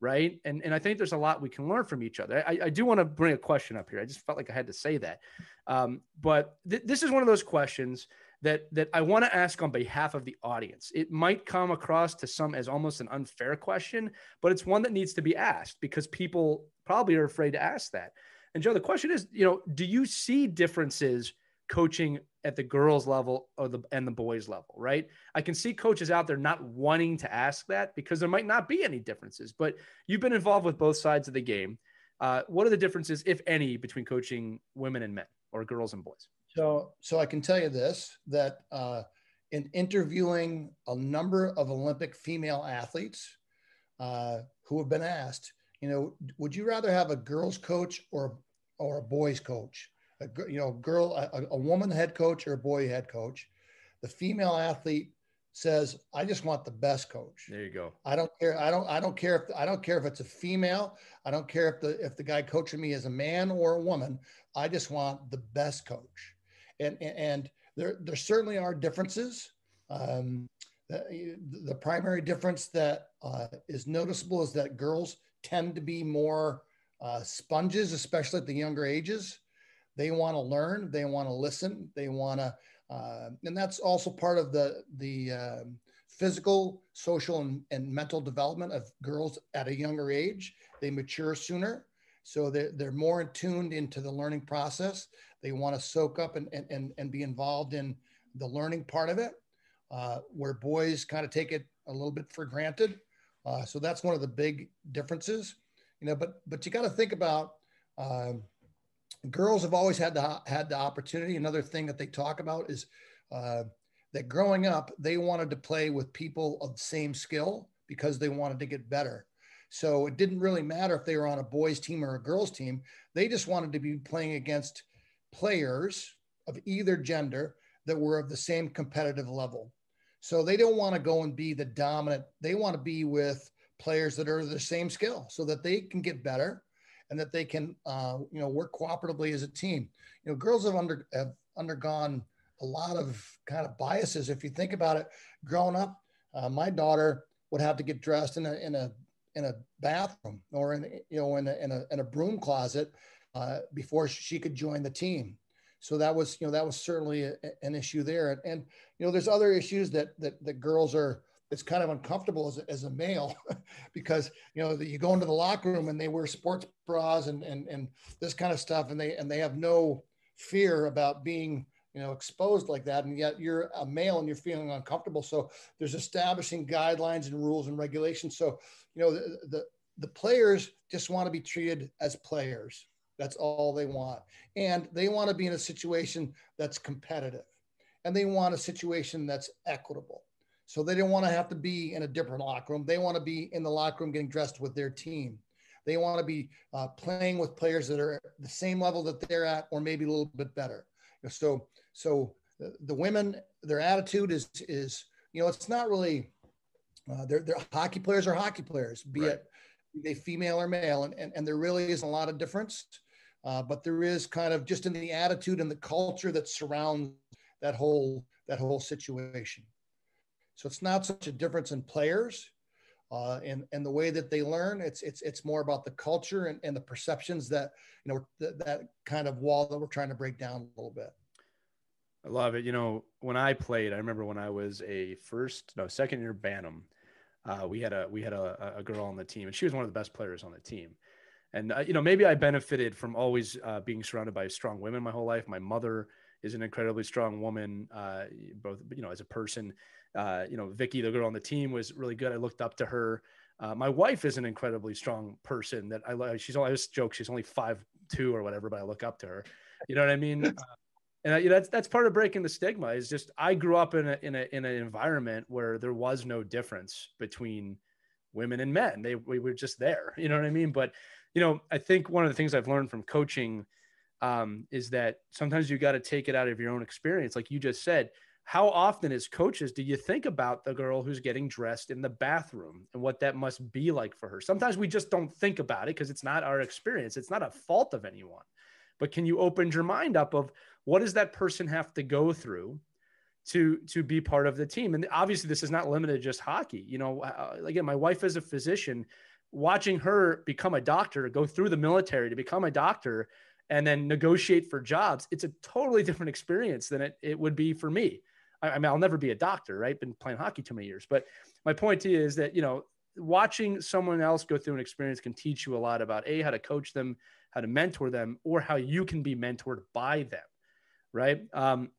right? And and I think there's a lot we can learn from each other. I, I do want to bring a question up here. I just felt like I had to say that. Um, but th- this is one of those questions that that I want to ask on behalf of the audience. It might come across to some as almost an unfair question, but it's one that needs to be asked because people probably are afraid to ask that. And Joe, the question is, you know, do you see differences coaching at the girls level or the and the boys level, right? I can see coaches out there not wanting to ask that because there might not be any differences, but you've been involved with both sides of the game. Uh, what are the differences, if any, between coaching women and men or girls and boys? So, so I can tell you this that uh, in interviewing a number of Olympic female athletes uh, who have been asked, you know, would you rather have a girls coach or or a boys coach? A, you know, girl, a, a woman head coach or a boy head coach. The female athlete says, "I just want the best coach." There you go. I don't care. I don't. I don't care if I don't care if it's a female. I don't care if the if the guy coaching me is a man or a woman. I just want the best coach. And and there there certainly are differences. Um, the, the primary difference that uh, is noticeable is that girls tend to be more uh, sponges, especially at the younger ages. They want to learn. They want to listen. They want to uh, and that's also part of the the um, physical, social, and, and, mental development of girls at a younger age. They mature sooner, so they're, they're more attuned into the learning process. They want to soak up and, and, and be involved in the learning part of it, uh, where boys kind of take it a little bit for granted. Uh, so that's one of the big differences, you know. But but you got to think about um, girls have always had the had the opportunity. Another thing that they talk about is uh, that growing up, they wanted to play with people of the same skill because they wanted to get better. So it didn't really matter if they were on a boys team or a girls team. They just wanted to be playing against players of either gender that were of the same competitive level. So they don't want to go and be the dominant. They want to be with players that are the same skill so that they can get better and that they can, uh, you know, work cooperatively as a team. You know, girls have under have undergone a lot of kind of biases. If you think about it, growing up, uh, my daughter would have to get dressed in a in a in a bathroom or in you know in a in a, in a broom closet uh, before she could join the team. So that was you know that was certainly a, an issue there. And, and you know there's other issues that that that girls are it's kind of uncomfortable as a, as a male because you know that you go into the locker room and they wear sports bras and and and this kind of stuff and they and they have no fear about being you know exposed like that and yet you're a male and you're feeling uncomfortable so there's establishing guidelines and rules and regulations so you know the the, the players just want to be treated as players that's all they want and they want to be in a situation that's competitive and they want a situation that's equitable so they don't want to have to be in a different locker room. They want to be in the locker room getting dressed with their team. They want to be uh, playing with players that are the same level that they're at, or maybe a little bit better. So, so the, women, their attitude is is you know it's not really. Uh, they're, they're hockey players are hockey players, be right. it they female or male, and, and and there really isn't a lot of difference. Uh, but there is kind of just in the attitude and the culture that surrounds that whole that whole situation. So it's not such a difference in players uh, and, and the way that they learn. It's, it's, it's more about the culture and, and the perceptions that, you know, th- that kind of wall that we're trying to break down a little bit. I love it. You know, when I played, I remember when I was a first, no, second year Bantam, uh, we had a, we had a, a girl on the team and she was one of the best players on the team. And, uh, you know, maybe I benefited from always uh, being surrounded by strong women my whole life. My mother is an incredibly strong woman, uh, both, you know, as a person uh, you know, Vicky, the girl on the team, was really good. I looked up to her. Uh, my wife is an incredibly strong person that I love. She's only, I just joke, she's only five two or whatever, but I look up to her. You know what I mean? Uh, and I, you know, that's that's part of breaking the stigma. Is just I grew up in a in a in an environment where there was no difference between women and men. They we were just there. You know what I mean? But you know, I think one of the things I've learned from coaching um, is that sometimes you got to take it out of your own experience, like you just said how often as coaches do you think about the girl who's getting dressed in the bathroom and what that must be like for her? Sometimes we just don't think about it because it's not our experience. It's not a fault of anyone. But can you open your mind up of what does that person have to go through to to be part of the team? And obviously this is not limited to just hockey. You know uh, again my wife is a physician. Watching her become a doctor go through the military to become a doctor and then negotiate for jobs it's a totally different experience than it, it would be for me I, I mean, I'll never be a doctor, right? Been playing hockey too many years. But my point is that, you know, watching someone else go through an experience can teach you a lot about a how to coach them how to mentor them or how you can be mentored by them right? Um,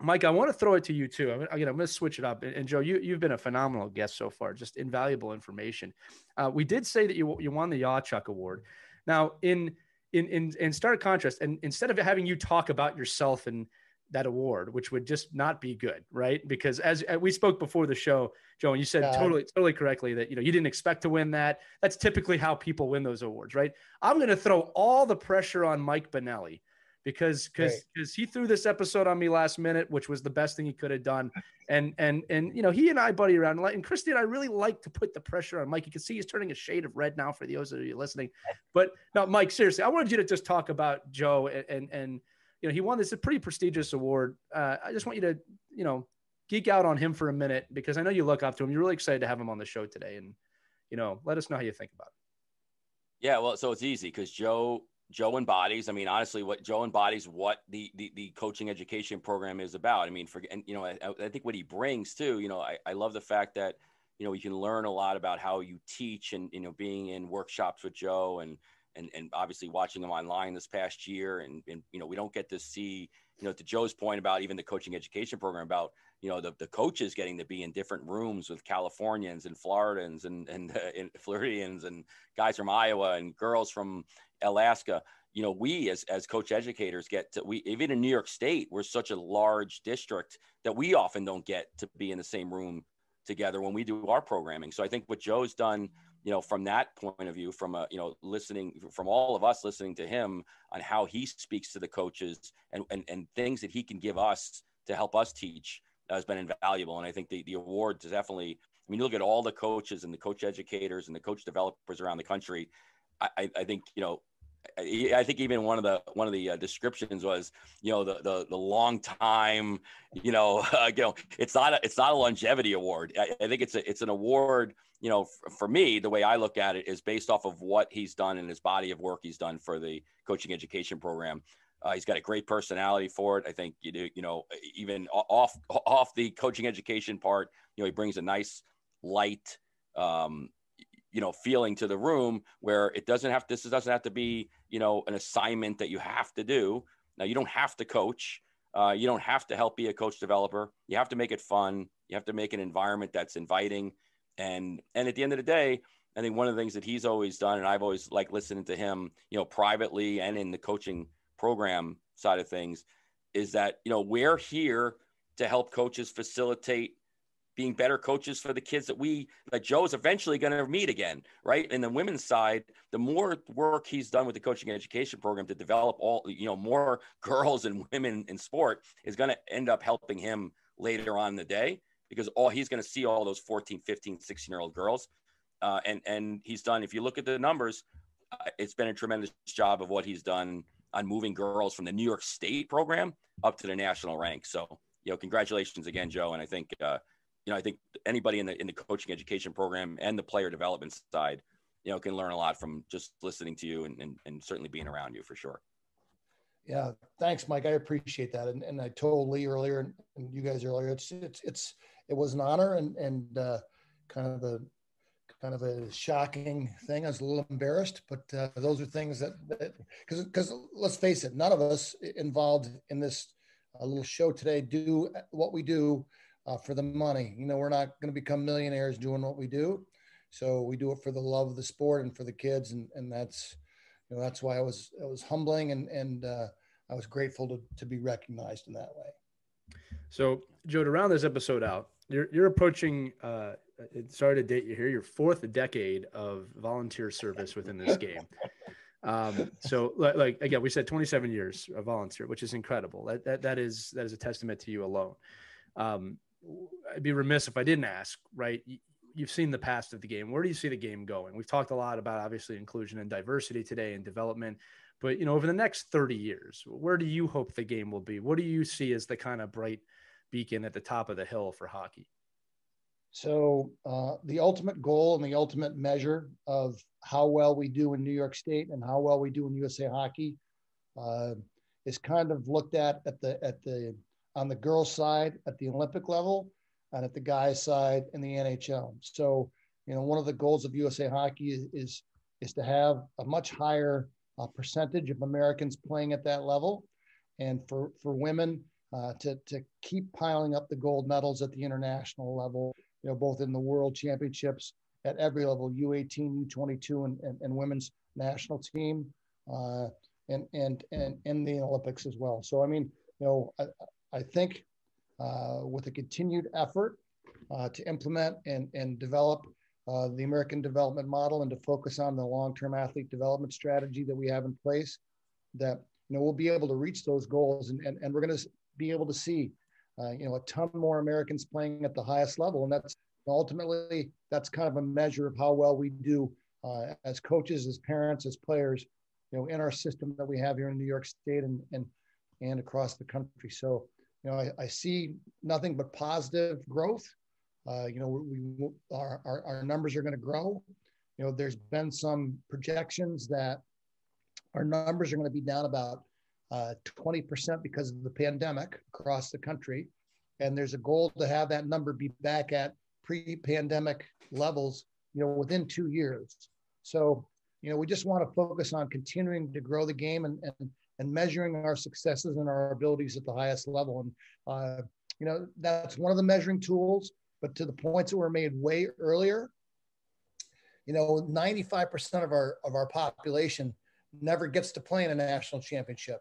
mike i want to throw it to you too. Again i'm going to switch it up. And, and, joe you, you've been a phenomenal guest so far just invaluable information. Uh, we did say that you, you won the Yaciuk award. Now in in in, in stark contrast and instead of having you talk about yourself and that award, which would just not be good, right? Because as, as we spoke before the show, Joe, and you said totally, totally correctly that you know you didn't expect to win that. That's typically how people win those awards, right? I'm going to throw all the pressure on Mike Benelli because because because he threw this episode on me last minute, which was the best thing he could have done. And and and you know he and I buddy around, and Christy and I really like to put the pressure on Mike. You can see he's turning a shade of red now for those of you listening. But now, Mike, seriously, I wanted you to just talk about Joe and and, and you know he won this a pretty prestigious award. Uh, I just want you to you know geek out on him for a minute because I know you look up to him. You're really excited to have him on the show today, and you know let us know how you think about it. Yeah, well, so it's easy because Joe Joe embodies. I mean, honestly, what Joe embodies, what the the, the coaching education program is about. I mean, for and you know, I, I think what he brings too. You know, I, I love the fact that you know you can learn a lot about how you teach, and you know, being in workshops with Joe, and and and obviously watching him online this past year, and and you know, we don't get to see you know to Joe's point about even the coaching education program about you know the, the coaches getting to be in different rooms with Californians and Floridans and and, uh, and Floridians and guys from Iowa and girls from Alaska. You know, we as as coach educators get to we even in New York State, we're such a large district that we often don't get to be in the same room together when we do our programming. So I think what Joe's done, you know, from that point of view, from a you know listening from all of us listening to him on how he speaks to the coaches and and, and things that he can give us to help us teach has been invaluable. And I think the, the award is definitely, I mean, you look at all the coaches and the coach educators and the coach developers around the country. I, I think, you know, I think even one of the one of the uh, descriptions was, you know, the the, the long time, you know, uh, you know, it's not a, it's not a longevity award. I, I think it's a it's an award, you know, f- for me, the way I look at it is based off of what he's done in his body of work he's done for the coaching education program. Uh, he's got a great personality for it. I think you do, you know, even off off the coaching education part, you know, he brings a nice light, um, you know, feeling to the room where it doesn't have this doesn't have to be, you know, an assignment that you have to do. Now you don't have to coach. Uh, you don't have to help be a coach developer. You have to make it fun. You have to make an environment that's inviting. And and at the end of the day, I think one of the things that he's always done, and I've always liked listening to him, you know, privately and in the coaching program side of things is that you know we're here to help coaches facilitate being better coaches for the kids that we that Joe's eventually going to meet again, right? And the women's side, the more work he's done with the coaching education program to develop all you know more girls and women in sport is going to end up helping him later on in the day because all he's going to see all those 14, 15, 16 year old girls. Uh, and and he's done. If you look at the numbers, uh, it's been a tremendous job of what he's done on moving girls from the New York State program up to the national rank. So, you know, congratulations again, Joe. And I think, uh, you know, I think anybody in the in the coaching education program and the player development side, you know, can learn a lot from just listening to you and, and, and certainly being around you for sure. Yeah, thanks, Mike. I appreciate that, and and I told Lee earlier and, you guys earlier. It's it's it's it was an honor and and uh, kind of the kind of a shocking thing. I was a little embarrassed, but uh, those are things that because because let's face it, none of us involved in this uh, little show today do what we do uh, for the money. You know, we're not going to become millionaires doing what we do, so we do it for the love of the sport and for the kids, and and that's you know that's why I was it was humbling and and uh, I was grateful to to be recognized in that way. So, Joe, to round this episode out, you're you're approaching uh, sorry to date you here, your fourth decade of volunteer service within this game. Um, so like, again, we said 27 years of volunteer, which is incredible. That, that, that is, that is a testament to you alone. Um, I'd be remiss if I didn't ask, right. You've seen the past of the game. Where do you see the game going? We've talked a lot about obviously inclusion and diversity today and development, but you know, over the next 30 years, where do you hope the game will be? What do you see as the kind of bright beacon at the top of the hill for hockey? So uh, the ultimate goal and the ultimate measure of how well we do in New York State and how well we do in USA Hockey uh, is kind of looked at at the at the on the girls' side at the Olympic level and at the guys' side in the NHL. So you know one of the goals of USA Hockey is is, is to have a much higher uh, percentage of Americans playing at that level, and for for women. Uh, to, to keep piling up the gold medals at the international level you know, both in the world championships at every level, U18, U22, and, and, and women's national team, uh, and, and, and in the Olympics as well. So, I mean, you know, I think uh, with a continued effort uh, to implement and, and develop uh, the American development model and to focus on the long-term athlete development strategy that we have in place, that you know we'll be able to reach those goals and, and, and we're going to be able to see uh, you know a ton more Americans playing at the highest level, and that's ultimately that's kind of a measure of how well we do uh, as coaches, as parents, as players, you know, in our system that we have here in New York State and and and across the country. So, you know, I, I see nothing but positive growth. Uh, you know, we, we our, our, our numbers are going to grow. You know, there's been some projections that our numbers are going to be down about uh, 20% because of the pandemic across the country. And there's a goal to have that number be back at pre-pandemic levels, you know, within two years. So, you know, we just want to focus on continuing to grow the game and, and, and measuring our successes and our abilities at the highest level. And, uh, you know, that's one of the measuring tools, but to the points that were made way earlier, you know, 95% of our, of our population never gets to play in a national championship.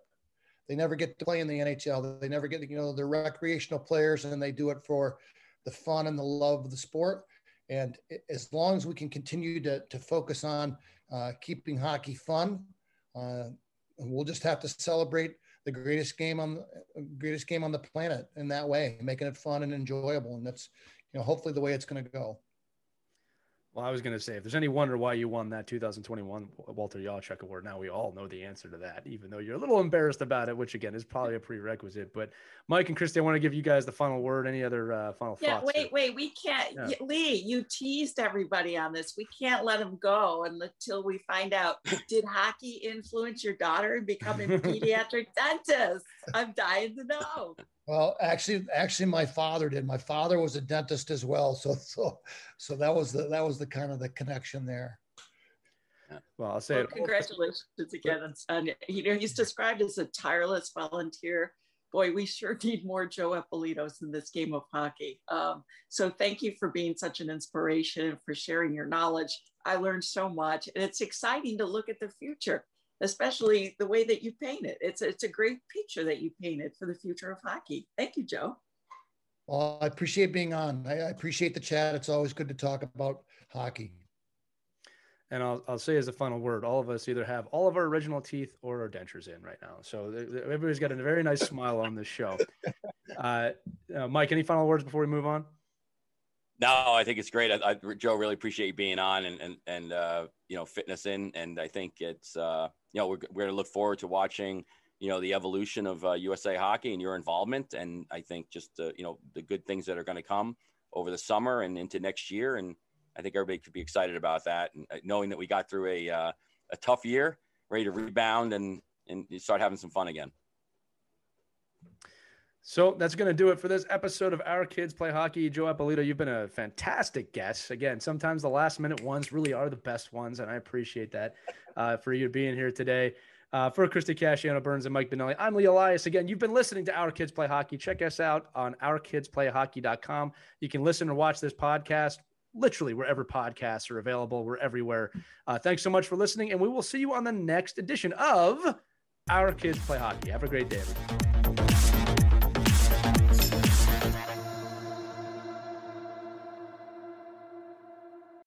They never get to play in the NHL. They never get, you know, they're recreational players and they do it for the fun and the love of the sport. And as long as we can continue to, to focus on uh, keeping hockey fun, uh, we'll just have to celebrate the greatest game on the greatest game on the planet in that way, making it fun and enjoyable. And that's, you know, hopefully the way it's going to go. Well, I was going to say, if there's any wonder why you won that 2021 Walter Yaciuk Award, now we all know the answer to that, even though you're a little embarrassed about it, which again is probably a prerequisite. But Mike and Christy, I want to give you guys the final word. Any other uh, final yeah, thoughts? Yeah, wait, wait. We can't, yeah. Lee, you teased everybody on this. We can't let him go until we find out did hockey influence your daughter in becoming a pediatric dentist? I'm dying to know. Well, actually, actually, my father did. My father was a dentist as well, so so so that was the that was the kind of the connection there. Well, I'll say well, congratulations again, and You know, he's described as a tireless volunteer. Boy, we sure need more Joe Eppolitos in this game of hockey. Um, so thank you for being such an inspiration and for sharing your knowledge. I learned so much, and it's exciting to look at the future especially the way that you paint it. It's, it's a great picture that you painted for the future of hockey. Thank you, Joe. Well, I appreciate being on. I, appreciate the chat. It's always good to talk about hockey. And I'll, I'll say as a final word, all of us either have all of our original teeth or our dentures in right now. So everybody's got a very nice smile on this show. Uh, uh, Mike, any final words before we move on? No, I think it's great. I, I, Joe, really appreciate you being on and and and uh, you know fitting us in. And I think it's uh, you know we're we're gonna look forward to watching you know the evolution of uh, USA Hockey and your involvement. And I think just uh, you know the good things that are going to come over the summer and into next year. And I think everybody could be excited about that. And uh, knowing that we got through a uh, a tough year, ready to rebound and and start having some fun again. So that's going to do it for this episode of Our Kids Play Hockey. Joe Eppolito, you've been a fantastic guest. Again, sometimes the last minute ones really are the best ones, and I appreciate that uh, for you being here today. Uh, for Christy Casciano Burns and Mike Benelli, I'm Lee Elias. Again, you've been listening to Our Kids Play Hockey. Check us out on ourkidsplayhockey.com. You can listen or watch this podcast literally wherever podcasts are available. We're everywhere. Uh, thanks so much for listening, and we will see you on the next edition of Our Kids Play Hockey. Have a great day, everybody.